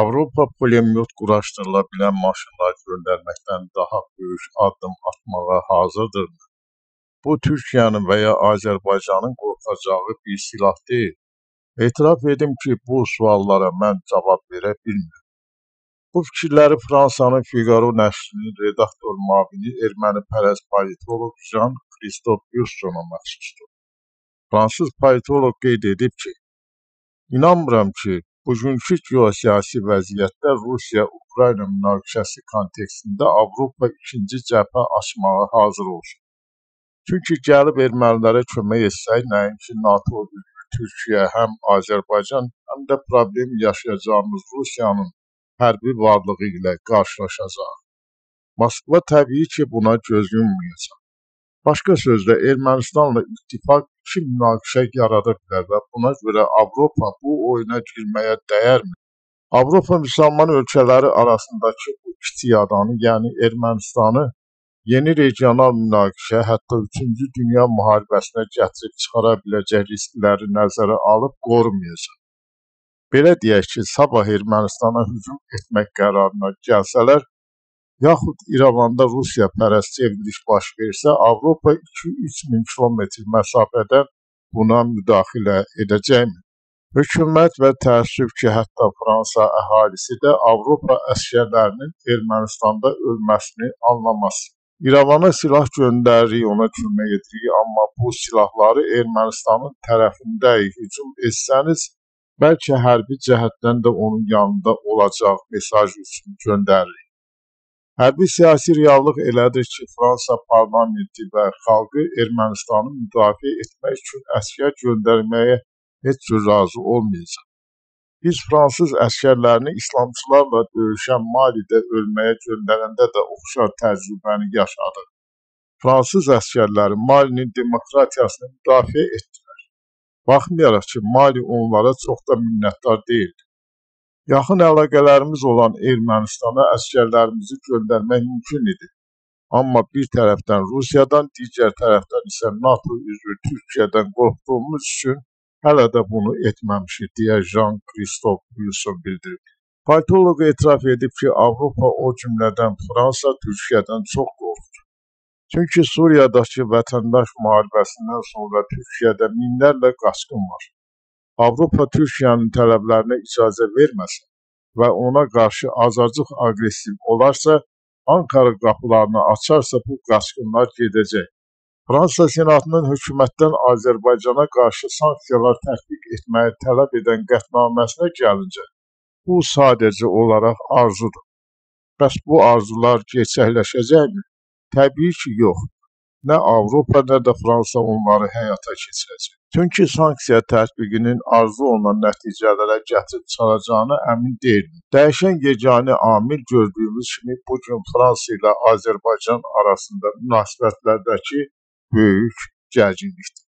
Avropa pulemyot quraşdırıla bilən maşınlar göndərməkdən daha böyük addım atmağa hazırdırmı? Bu Türkiyənin və ya Azərbaycanın qorxacağı bir silah deyil. Etiraf edim ki, bu suallara mən cavab verə bilmirəm. Bu fikirləri Fransanın Figaro nəşrinin redaktor müavini ermənipərəst politoloq Jean Christophe Bussona məxsusdur. Fransız politoloq qeyd edib ki, inanmıram ki, bugünkü geosiyasi vəziyyətdə Rusiya-Ukrayna münaqişəsi kontekstində Avropa ikinci cəbhə açmağa hazır olsun. Çünki gəlib ermənilərə kömək etsək, nəinki NATO üzvü Türkiyə, həm Azərbaycan, həm də problem yaşayacağımız Rusiyanın hərbi varlığı ilə qarşılaşacaq. Moskva təbii ki, buna göz yummayacaq. Başqa sözlə, Ermənistanla ittifaq iki münaqişə yarada bilər və buna görə Avropa bu oyuna girməyə dəyərmi? Avropa müsəlman ölkələri arasındakı bu kiçik adanı, yəni Ermənistanı yeni regional münaqişə, hətta 3-cü Dünya müharibəsinə gətirib çıxara biləcək riskləri nəzərə alıb qorumayacaq. Belə deyək ki, sabah Ermənistana hücum etmək qərarına gəlsələr, yaxud İrəvanda Rusiya pərəst çevriliş baş versə, Avropa 2-3 min kilometr məsafədən buna müdaxilə edəcəkmi? Hökumət və təəssüf ki, hətta Fransa əhalisi də Avropa əskərlərinin Ermənistanda ölməsini anlamaz. İrəvana silah göndəririk, ona kömək edirik, amma bu silahları Ermənistanın tərəfindəyik, hücum etsəniz, bəlkə hərbi cəhətdən də onun yanında olacaq mesaj üçün göndəririk. Hərbi siyasi reallıq elədir ki, Fransa parlamenti və xalqı Ermənistanı müdafiə etmək üçün əsgər göndərməyə heç cür razı olmayacaq. Biz fransız əsgərlərini İslamçılarla döyüşən Malidə ölməyə göndərəndə də oxşar təcrübəni yaşadıq. Fransız əsgərləri Malinin demokratiyasını müdafiə etdilər. Baxmayaraq ki, Mali onlara çox da minnətdar deyildi. Yaxın əlaqələrimiz olan Ermənistana əsgərlərimizi göndərmək mümkün idi. Amma bir tərəfdən Rusiyadan, digər tərəfdən isə NATO üzvü Türkiyədən qorxduğumuz üçün hələ də bunu etməmişik, deyə Jean-Christophe Wilson bildirib. Politoloq etiraf edib ki, Avropa o cümlədən Fransa Türkiyədən çox qorxur. Çünki Suriyadakı vətəndaş müharibəsindən sonra Türkiyədə minlərlə qaçqın var. Avropa Türkiyənin tələblərinə icazə verməsə və ona qarşı azacıq aqressiv olarsa, Ankara qapılarını açarsa bu qaçqınlar gedəcək. Fransa Senatının hökumətdən Azərbaycana qarşı sanksiyalar tətbiq etməyi tələb edən qətnaməsinə gəlincə, bu sadəcə olaraq arzudur. Bəs bu arzular gerçəkləşəcəkmi? Təbii ki, yox. Nə Avropa, nə də Fransa onları həyata keçirəcək. Çünki sanksiya tətbiqinin arzu olunan nəticələrə gətirib çıxaracağına əmin deyiləm. Dəyişən yeganə amil gördüyümüz kimi bu gün Fransa ilə Azərbaycan arasında münasibətlərdəki böyük gərginlikdir.